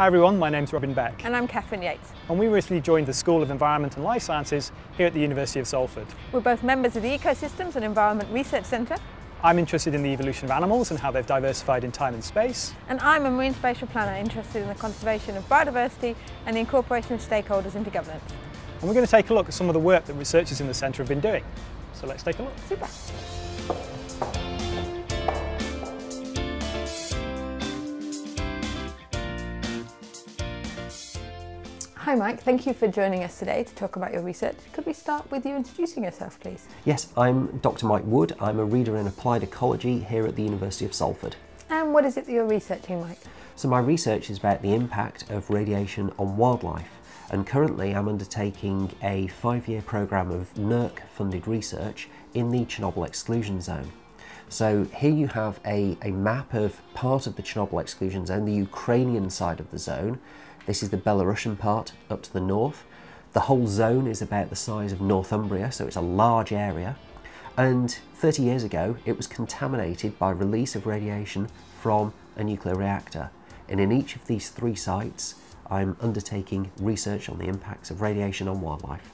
Hi everyone, my name's Robin Beck. And I'm Katherine Yates. And we recently joined the School of Environment and Life Sciences here at the University of Salford. We're both members of the Ecosystems and Environment Research Centre. I'm interested in the evolution of animals and how they've diversified in time and space. And I'm a marine spatial planner interested in the conservation of biodiversity and the incorporation of stakeholders into governance. And we're going to take a look at some of the work that researchers in the centre have been doing. So let's take a look. Super. Hi Mike, thank you for joining us today to talk about your research. Could we start with you introducing yourself please? Yes, I'm Dr Mike Wood. I'm a reader in applied ecology here at the University of Salford. And what is it that you're researching Mike? So my research is about the impact of radiation on wildlife and currently I'm undertaking a five-year programme of NERC funded research in the Chernobyl exclusion zone. So here you have a, a map of part of the Chernobyl exclusion zone, the Ukrainian side of the zone, this is the Belarusian part up to the north. The whole zone is about the size of Northumbria, so it's a large area. And 30 years ago, it was contaminated by release of radiation from a nuclear reactor. And in each of these three sites, I'm undertaking research on the impacts of radiation on wildlife.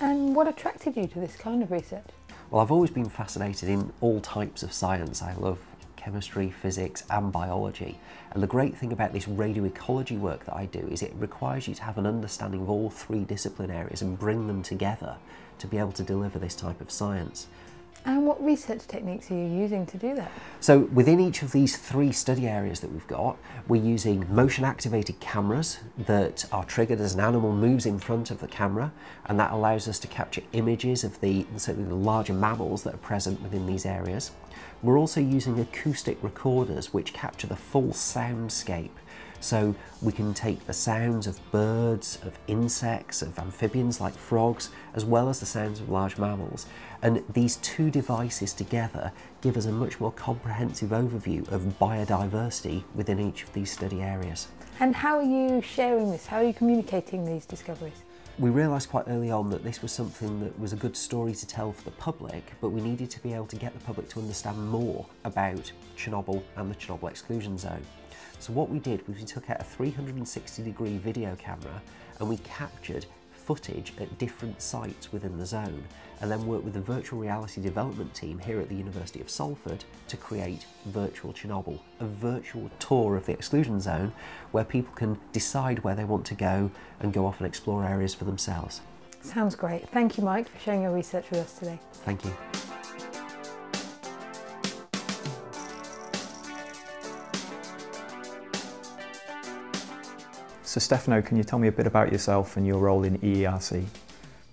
And what attracted you to this kind of research? Well, I've always been fascinated in all types of science. I love chemistry, physics and biology. And the great thing about this radioecology work that I do is it requires you to have an understanding of all three discipline areas and bring them together to be able to deliver this type of science. And what research techniques are you using to do that? So within each of these three study areas that we've got, we're using motion activated cameras that are triggered as an animal moves in front of the camera and that allows us to capture images of the certainly the larger mammals that are present within these areas. We're also using acoustic recorders which capture the full soundscape so we can take the sounds of birds, of insects, of amphibians like frogs, as well as the sounds of large mammals. And these two devices together give us a much more comprehensive overview of biodiversity within each of these study areas. And how are you sharing this? How are you communicating these discoveries? We realised quite early on that this was something that was a good story to tell for the public, but we needed to be able to get the public to understand more about Chernobyl and the Chernobyl exclusion zone. So what we did was we took out a 360 degree video camera and we captured footage at different sites within the zone and then worked with the virtual reality development team here at the University of Salford to create Virtual Chernobyl, a virtual tour of the exclusion zone where people can decide where they want to go and go off and explore areas for themselves. Sounds great. Thank you Mike for sharing your research with us today. Thank you. So Stefano, can you tell me a bit about yourself and your role in EERC?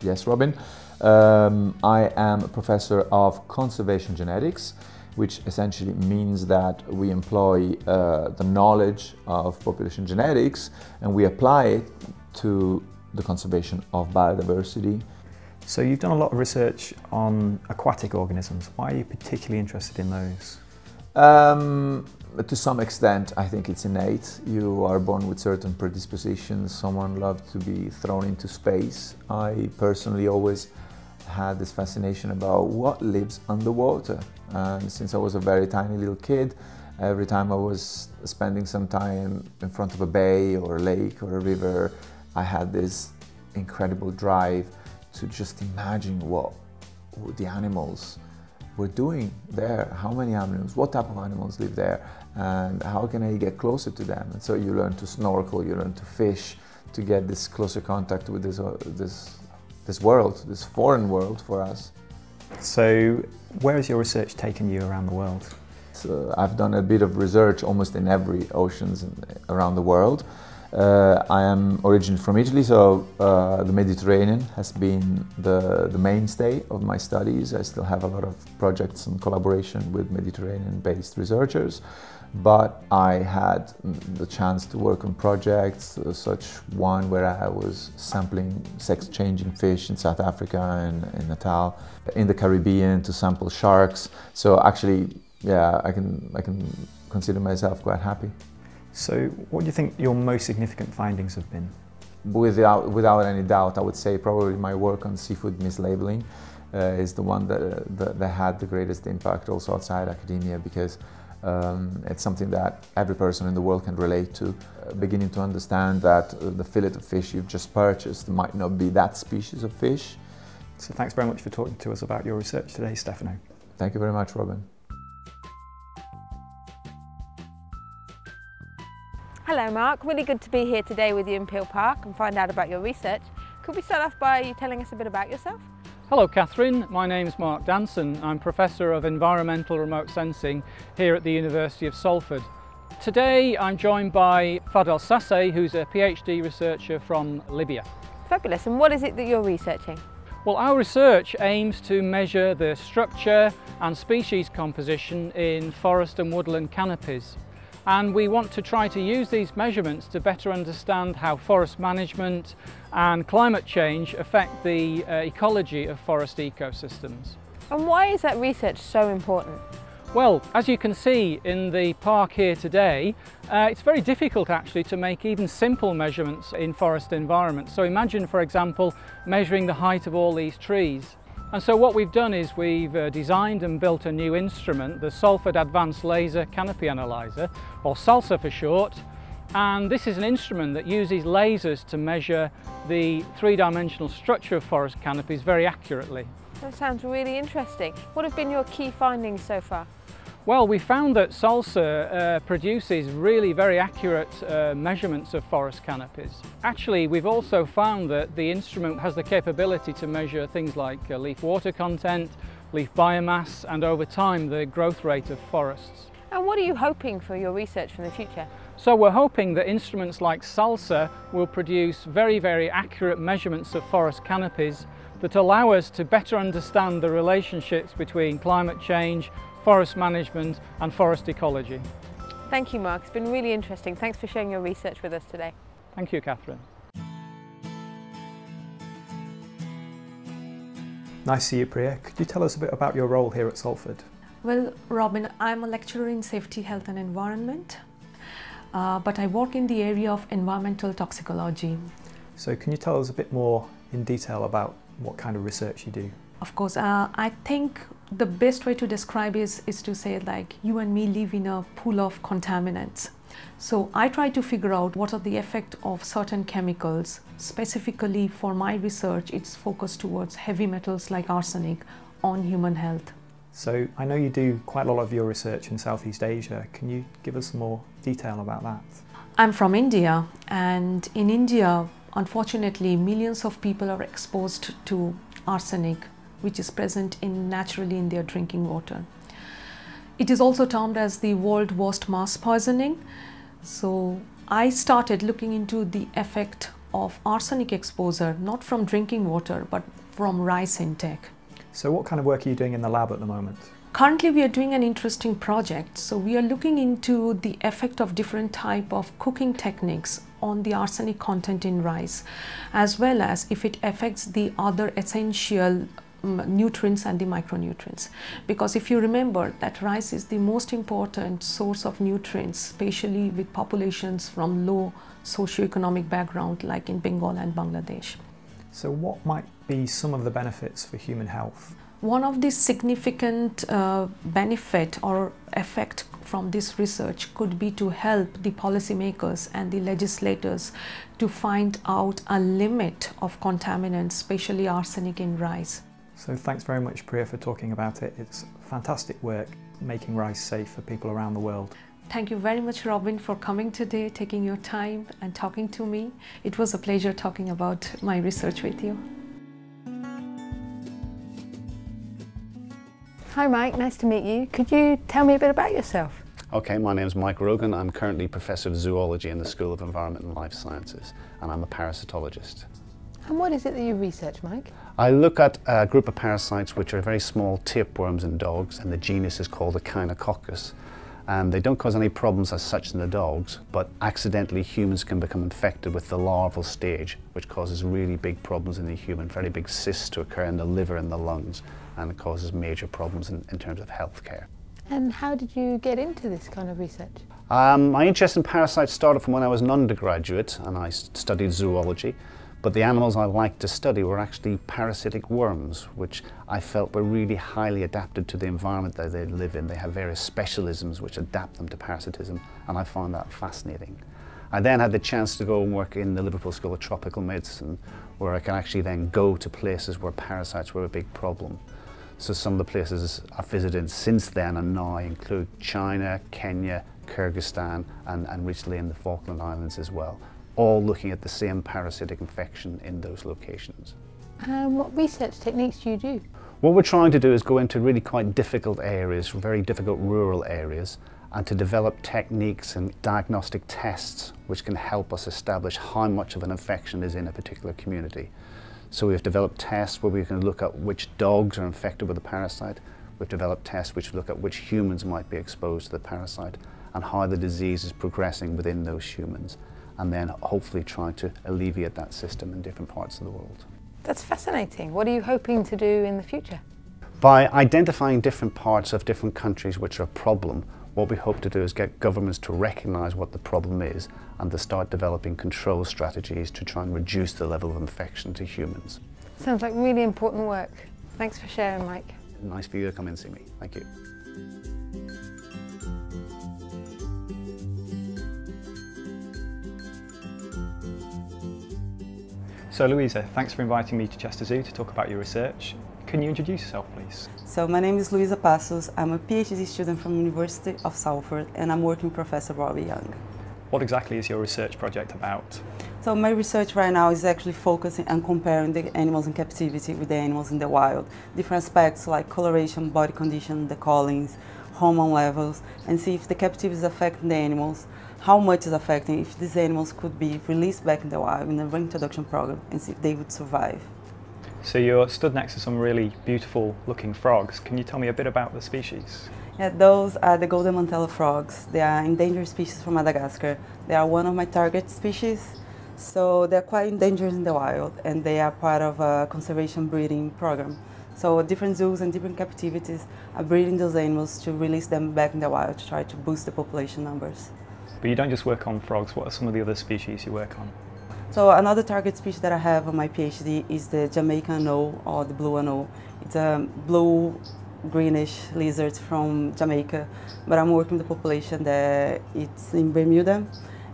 Yes, Robin. Um, I am a professor of conservation genetics, which essentially means that we employ uh, the knowledge of population genetics and we apply it to the conservation of biodiversity. So you've done a lot of research on aquatic organisms. Why are you particularly interested in those? Um, to some extent, I think it's innate. You are born with certain predispositions. Someone loved to be thrown into space. I personally always had this fascination about what lives underwater. And since I was a very tiny little kid, every time I was spending some time in front of a bay or a lake or a river, I had this incredible drive to just imagine what the animals were doing there, how many animals, what type of animals live there, and how can I get closer to them? And so you learn to snorkel, you learn to fish, to get this closer contact with this, uh, this, this world, this foreign world for us. So where has your research taken you around the world? So I've done a bit of research almost in every oceans around the world. Uh, I am originally from Italy, so uh, the Mediterranean has been the, the mainstay of my studies. I still have a lot of projects and collaboration with Mediterranean-based researchers, but I had the chance to work on projects, uh, such one where I was sampling sex-changing fish in South Africa and in Natal, in the Caribbean to sample sharks. So actually, yeah, I can, I can consider myself quite happy. So what do you think your most significant findings have been? Without, without any doubt, I would say probably my work on seafood mislabeling uh, is the one that, that, that, had the greatest impact also outside academia because Um, it's something that every person in the world can relate to. Uh, beginning to understand that uh, the fillet of fish you've just purchased might not be that species of fish. So thanks very much for talking to us about your research today, Stefano. Thank you very much, Robin. Hello Mark, really good to be here today with you in Peel Park and find out about your research. Could we start off by you telling us a bit about yourself? Hello Katherine, my name is Mark Danson. I'm Professor of Environmental Remote Sensing here at the University of Salford. Today I'm joined by Fadel Sasse, who's a PhD researcher from Libya. Fabulous, and what is it that you're researching? Well, our research aims to measure the structure and species composition in forest and woodland canopies. And we want to try to use these measurements to better understand how forest management and climate change affect the uh, ecology of forest ecosystems. And why is that research so important? Well, as you can see in the park here today, uh, it's very difficult actually to make even simple measurements in forest environments. So imagine, for example, measuring the height of all these trees. And so what we've done is we've uh, designed and built a new instrument, the Salford Advanced Laser Canopy Analyzer, or SALSA for short. And this is an instrument that uses lasers to measure the three-dimensional structure of forest canopies very accurately. That sounds really interesting. What have been your key findings so far? Well, we found that SALSA uh, produces really very accurate uh, measurements of forest canopies. Actually, we've also found that the instrument has the capability to measure things like uh, leaf water content, leaf biomass, and over time the growth rate of forests. And what are you hoping for your research in the future? So we're hoping that instruments like SALSA will produce very, very accurate measurements of forest canopies that allow us to better understand the relationships between climate change, forest management and forest ecology. Thank you Mark, it's been really interesting. Thanks for sharing your research with us today. Thank you Katherine. Nice to see you Priya. Could you tell us a bit about your role here at Salford? Well, Robin, I'm a lecturer in safety, health and environment, uh, but I work in the area of environmental toxicology. So can you tell us a bit more in detail about what kind of research you do? Of course, uh, I think the best way to describe is, is to say like you and me live in a pool of contaminants. So I try to figure out what are the effect of certain chemicals. Specifically for my research, it's focused towards heavy metals like arsenic on human health. So I know you do quite a lot of your research in Southeast Asia. Can you give us more detail about that? I'm from India and in India, unfortunately, millions of people are exposed to arsenic which is present in naturally in their drinking water. It is also termed as the world worst mass poisoning. So I started looking into the effect of arsenic exposure, not from drinking water, but from rice intake. So what kind of work are you doing in the lab at the moment? Currently we are doing an interesting project. So we are looking into the effect of different type of cooking techniques on the arsenic content in rice, as well as if it affects the other essential nutrients and the micronutrients because if you remember that rice is the most important source of nutrients especially with populations from low socioeconomic background like in Bengal and Bangladesh. So what might be some of the benefits for human health? One of the significant uh, benefit or effect from this research could be to help the policymakers and the legislators to find out a limit of contaminants, especially arsenic in rice. So thanks very much Priya for talking about it. It's fantastic work making rice safe for people around the world. Thank you very much Robin for coming today, taking your time and talking to me. It was a pleasure talking about my research with you. Hi Mike, nice to meet you. Could you tell me a bit about yourself? Okay, my name is Mike Rogan. I'm currently Professor of Zoology in the School of Environment and Life Sciences and I'm a parasitologist. And what is it that you research, Mike? I look at a group of parasites which are very small tapeworms in dogs and the genus is called Echinococcus. And they don't cause any problems as such in the dogs, but accidentally humans can become infected with the larval stage, which causes really big problems in the human, very big cysts to occur in the liver and the lungs, and it causes major problems in, in terms of healthcare. And how did you get into this kind of research? Um, my interest in parasites started from when I was an undergraduate and I studied zoology. But the animals I liked to study were actually parasitic worms, which I felt were really highly adapted to the environment that they live in. They have various specialisms which adapt them to parasitism, and I found that fascinating. I then had the chance to go and work in the Liverpool School of Tropical Medicine, where I can actually then go to places where parasites were a big problem. So some of the places I've visited since then and now include China, Kenya, Kyrgyzstan, and, and recently in the Falkland Islands as well, all looking at the same parasitic infection in those locations. Um, what research techniques do you do? What we're trying to do is go into really quite difficult areas, very difficult rural areas, and to develop techniques and diagnostic tests which can help us establish how much of an infection is in a particular community. So we've developed tests where we can look at which dogs are infected with the parasite. We've developed tests which look at which humans might be exposed to the parasite and how the disease is progressing within those humans and then hopefully try to alleviate that system in different parts of the world. That's fascinating. What are you hoping to do in the future? By identifying different parts of different countries which are a problem, what we hope to do is get governments to recognise what the problem is and to start developing control strategies to try and reduce the level of infection to humans. Sounds like really important work. Thanks for sharing, Mike. Nice for you to come and see me. Thank you. So Luisa, thanks for inviting me to Chester Zoo to talk about your research. Can you introduce yourself, please? So my name is Luisa Passos. I'm a PhD student from University of Salford and I'm working with Professor Robbie Young. What exactly is your research project about? So my research right now is actually focusing on comparing the animals in captivity with the animals in the wild. Different aspects like coloration, body condition, the callings, hormone levels, and see if the captivity is affecting the animals, how much is affecting, if these animals could be released back in the wild in a reintroduction program, and see if they would survive. So you're stood next to some really beautiful looking frogs. Can you tell me a bit about the species? Yeah, those are the golden mantella frogs. They are endangered species from Madagascar. They are one of my target species. So they're quite endangered in the wild and they are part of a conservation breeding program. So different zoos and different captivities are breeding those animals to release them back in the wild to try to boost the population numbers. But you don't just work on frogs, what are some of the other species you work on? So another target species that I have on my PhD is the Jamaican anole or the blue anole. It's a blue greenish lizard from Jamaica, but I'm working with the population that it's in Bermuda.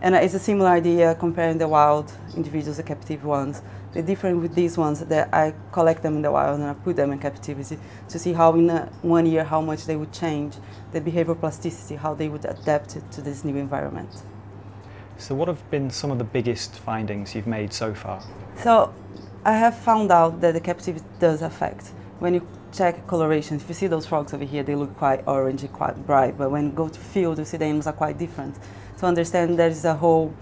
And it's a similar idea comparing the wild individuals, the captive ones. The difference with these ones that I collect them in the wild and I put them in captivity to see how in one year how much they would change, the behavior plasticity, how they would adapt to this new environment. So what have been some of the biggest findings you've made so far? So I have found out that the captivity does affect. When you check coloration, if you see those frogs over here, they look quite orange, quite bright, but when you go to field, you see the animals are quite different. So understand there is a whole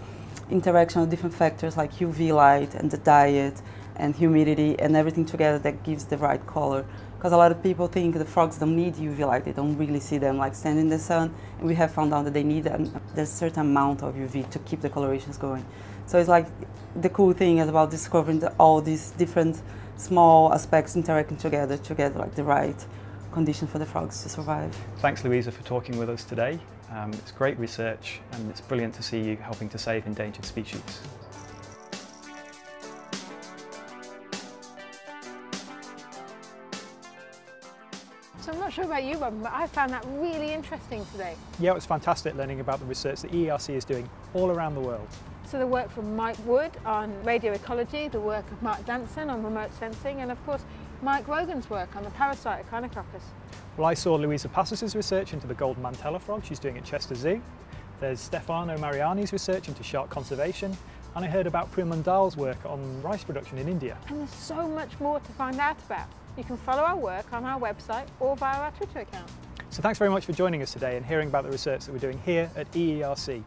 interaction of different factors like UV light and the diet and humidity and everything together that gives the right color. Because a lot of people think the frogs don't need UV light, they don't really see them like standing in the sun. And we have found out that they need a, a certain amount of UV to keep the colorations going. So it's like the cool thing is about discovering the, all these different small aspects interacting together to get like the right condition for the frogs to survive. Thanks Luisa for talking with us today. Um, it's great research and it's brilliant to see you helping to save endangered species. So I'm not sure about you, Robin, but I found that really interesting today. Yeah, it was fantastic learning about the research that EERC is doing all around the world. So the work from Mike Wood on radio ecology, the work of Mark Danson on remote sensing, and of course Mike Rogan's work on the parasite Echinococcus. Well, I saw Luisa Passos' research into the golden mantella frog she's doing at Chester Zoo. There's Stefano Mariani's research into shark conservation, and I heard about Priya Mondal's work on rice production in India. And there's so much more to find out about. You can follow our work on our website or via our Twitter account. So thanks very much for joining us today and hearing about the research that we're doing here at EERC.